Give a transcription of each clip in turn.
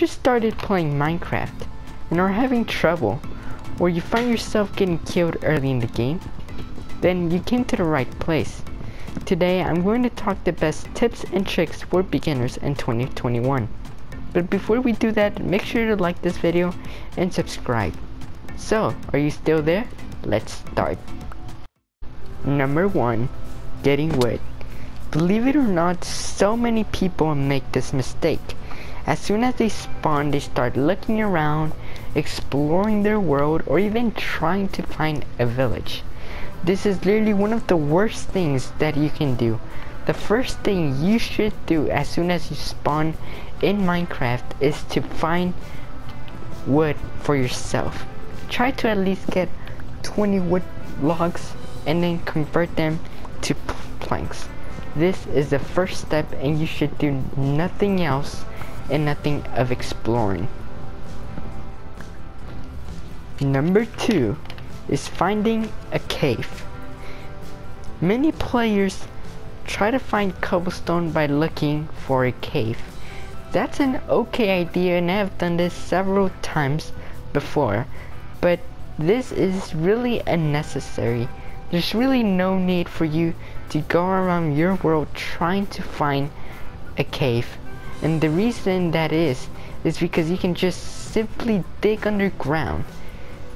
just started playing Minecraft and are having trouble, or you find yourself getting killed early in the game, then you came to the right place. Today I'm going to talk the best tips and tricks for beginners in 2021. But before we do that, make sure to like this video and subscribe. So, are you still there? Let's start. Number 1. Getting wet. Believe it or not, so many people make this mistake. As soon as they spawn, they start looking around, exploring their world, or even trying to find a village. This is literally one of the worst things that you can do. The first thing you should do as soon as you spawn in Minecraft is to find wood for yourself. Try to at least get 20 wood logs and then convert them to planks. This is the first step and you should do nothing else and nothing of exploring. Number two is finding a cave. Many players try to find cobblestone by looking for a cave. That's an okay idea and I've done this several times before, but this is really unnecessary. There's really no need for you to go around your world trying to find a cave. And the reason that is, is because you can just simply dig underground.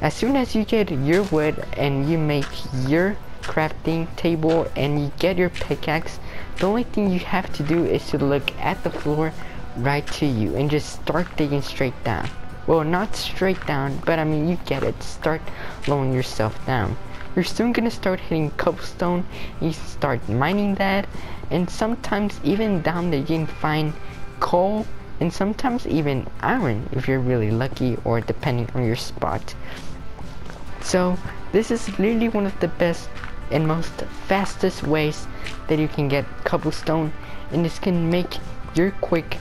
As soon as you get your wood and you make your crafting table and you get your pickaxe, the only thing you have to do is to look at the floor right to you and just start digging straight down. Well, not straight down, but I mean, you get it. Start lowering yourself down you're soon gonna start hitting cobblestone you start mining that and sometimes even down there you can find coal and sometimes even iron if you're really lucky or depending on your spot so this is literally one of the best and most fastest ways that you can get cobblestone and this can make your quick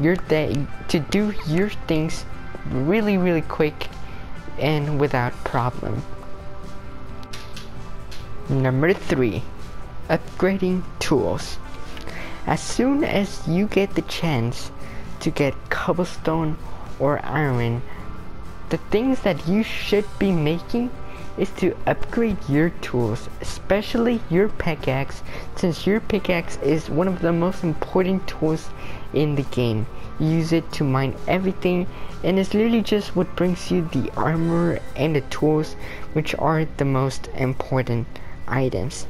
your day to do your things really really quick and without problem Number 3. Upgrading tools. As soon as you get the chance to get cobblestone or iron, the things that you should be making is to upgrade your tools, especially your pickaxe, since your pickaxe is one of the most important tools in the game. use it to mine everything, and it's literally just what brings you the armor and the tools, which are the most important items.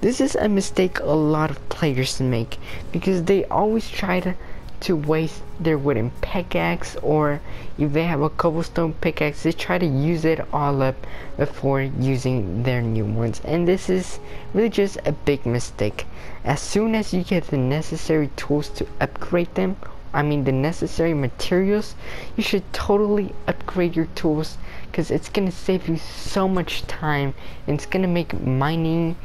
This is a mistake a lot of players make because they always try to, to waste their wooden pickaxe or if they have a cobblestone pickaxe they try to use it all up before using their new ones and this is really just a big mistake. As soon as you get the necessary tools to upgrade them I mean the necessary materials, you should totally upgrade your tools because it's gonna save you so much time and it's gonna make mining,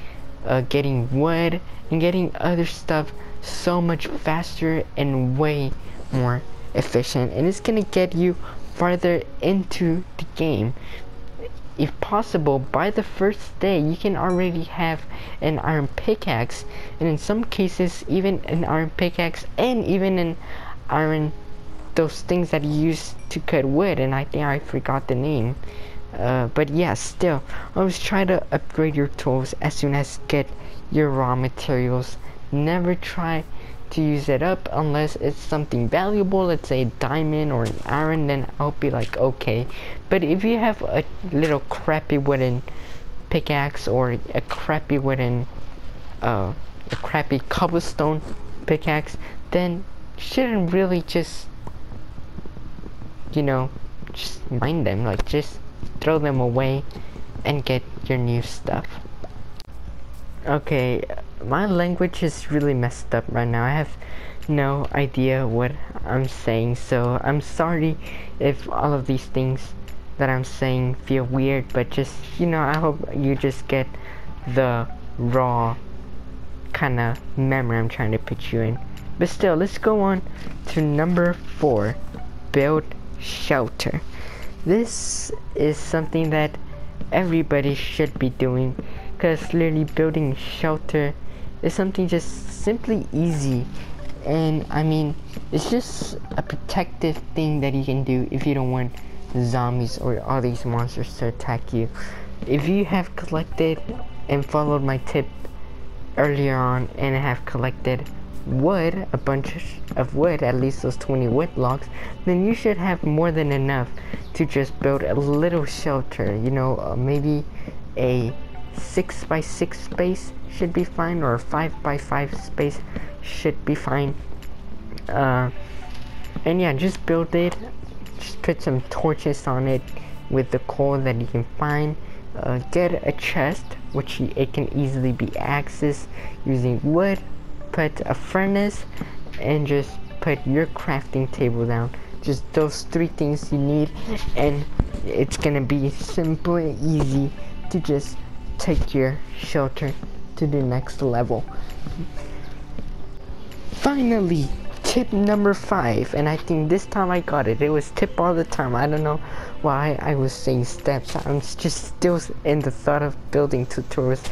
uh, getting wood, and getting other stuff so much faster and way more efficient and it's gonna get you farther into the game. If possible by the first day you can already have an iron pickaxe and in some cases even an iron pickaxe and even an iron those things that you use to cut wood and I think I forgot the name. Uh, but yeah still always try to upgrade your tools as soon as get your raw materials. Never try to use it up unless it's something valuable let's say a diamond or an iron then I'll be like okay. But if you have a little crappy wooden pickaxe or a crappy wooden uh, a crappy cobblestone pickaxe then shouldn't really just you know just mind them. Like just throw them away and get your new stuff. Okay my language is really messed up right now. I have no idea what I'm saying so I'm sorry if all of these things that I'm saying feel weird but just you know I hope you just get the raw kind of memory I'm trying to put you in but still, let's go on to number four, build shelter. This is something that everybody should be doing because literally building shelter is something just simply easy and I mean it's just a protective thing that you can do if you don't want zombies or all these monsters to attack you if you have collected and followed my tip earlier on and have collected wood, a bunch of wood, at least those 20 wood logs, then you should have more than enough to just build a little shelter. You know, uh, maybe a 6 by 6 space should be fine, or a 5 by 5 space should be fine. Uh, and yeah, just build it. Just put some torches on it with the coal that you can find. Uh, get a chest, which it can easily be accessed using wood, put a furnace and just put your crafting table down. Just those three things you need and it's gonna be simple and easy to just take your shelter to the next level. Finally tip number five and I think this time I got it. It was tip all the time. I don't know why I was saying steps. I'm just still in the thought of building tutorials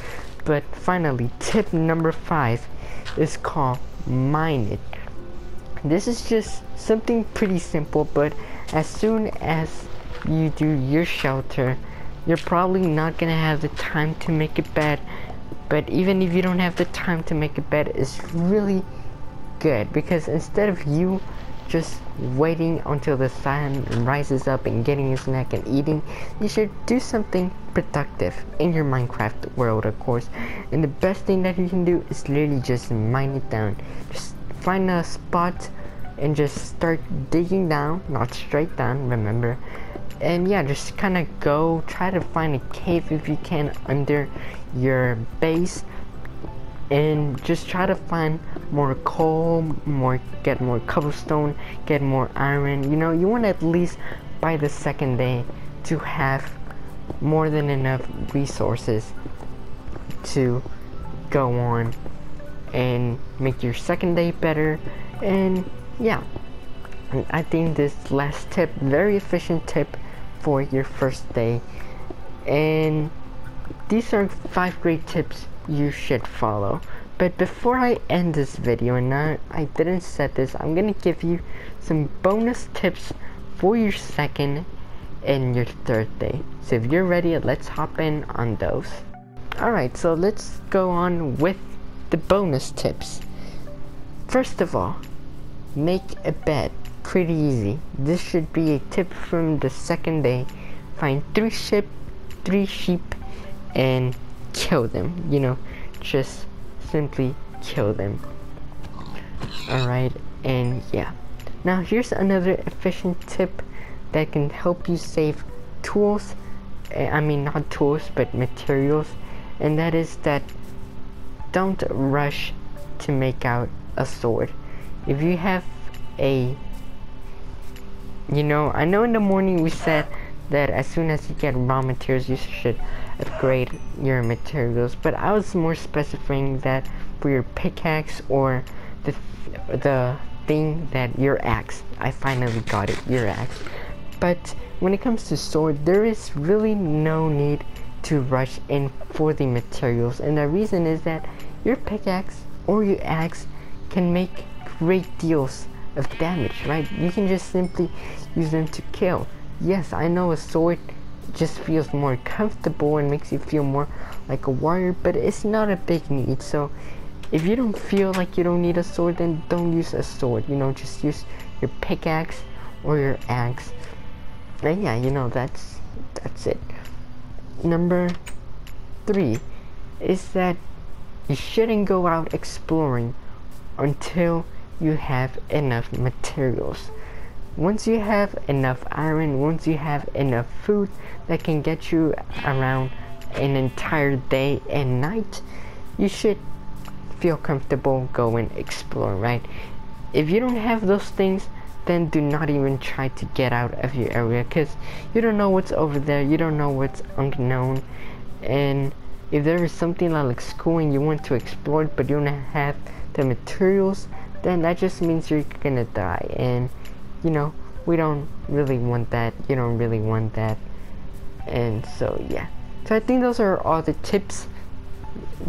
but finally tip number five is called mine it. This is just something pretty simple, but as soon as you do your shelter, you're probably not gonna have the time to make a bed. But even if you don't have the time to make a bed, it's really good because instead of you just waiting until the sun rises up and getting a snack and eating, you should do something productive in your Minecraft world, of course. And the best thing that you can do is literally just mine it down. Just find a spot and just start digging down, not straight down, remember. And yeah, just kind of go, try to find a cave if you can under your base and just try to find more coal, more get more cobblestone, get more iron. You know, you want at least by the second day to have more than enough resources to go on and make your second day better and yeah I think this last tip very efficient tip for your first day and these are five great tips you should follow. But before I end this video, and I, I didn't set this, I'm gonna give you some bonus tips for your second and your third day. So if you're ready, let's hop in on those. Alright, so let's go on with the bonus tips. First of all, make a bed. Pretty easy. This should be a tip from the second day. Find three sheep, three sheep, and kill them, you know, just simply kill them. Alright, and yeah. Now here's another efficient tip that can help you save tools, eh, I mean not tools, but materials, and that is that don't rush to make out a sword. If you have a you know, I know in the morning we said that as soon as you get raw materials you should upgrade your materials. But I was more specifying that for your pickaxe or the th the thing that your axe. I finally got it your axe. But when it comes to sword there is really no need to rush in for the materials. And the reason is that your pickaxe or your axe can make great deals of damage right? You can just simply use them to kill yes I know a sword just feels more comfortable and makes you feel more like a warrior but it's not a big need. So if you don't feel like you don't need a sword then don't use a sword you know just use your pickaxe or your axe. And yeah you know that's that's it. Number three is that you shouldn't go out exploring until you have enough materials once you have enough iron, once you have enough food that can get you around an entire day and night, you should feel comfortable going explore, right? If you don't have those things, then do not even try to get out of your area because you don't know what's over there, you don't know what's unknown, and if there is something looks cool and you want to explore but you don't have the materials, then that just means you're gonna die and you know, we don't really want that. You don't really want that. And so, yeah. So I think those are all the tips,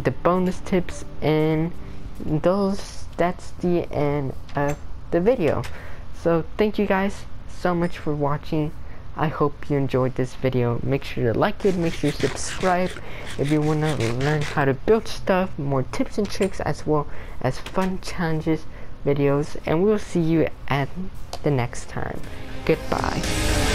the bonus tips, and those that's the end of the video. So thank you guys so much for watching. I hope you enjoyed this video. Make sure to like it, make sure to subscribe if you want to learn how to build stuff, more tips and tricks as well as fun challenges videos and we'll see you at the next time. Goodbye.